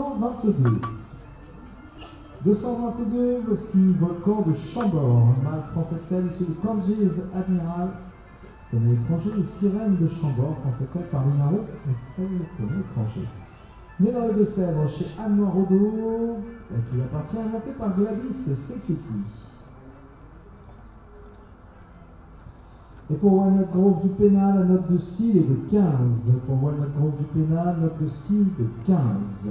222. 222, voici Volcan de Chambord, mâle français sel issu de Ganges Admiral. Poney étranger, les sirènes de Chambord, français sel par Linaro, et sel poney étranger. Né dans les Deux-Sèvres chez Anne Noirodo, qui appartient, monté par Gladys Security. Et pour Walnut Grove du Pénal, la note de style est de 15. Pour Walnut Grove du Pénal, note de style de 15.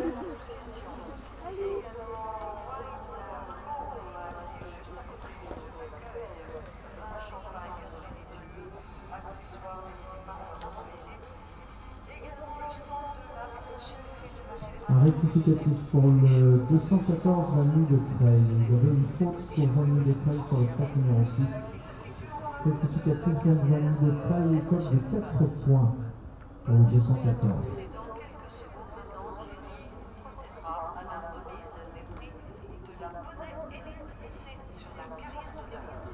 Un rectificatif pour le 214 Vanille de Creil. Il y une faute pour Vanille de Creil sur le track numéro 6. Rectificatif donc Vanille de Creil et cote de 4 points pour le 214. Votre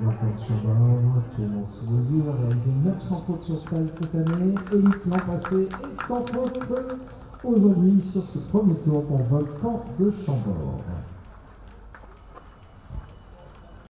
de Chambord, actuellement sous vos yeux, a réalisé 900 fautes sur stage cette année, élite l'an passé et sans faute aujourd'hui sur ce premier tour pour Volcan de Chambord.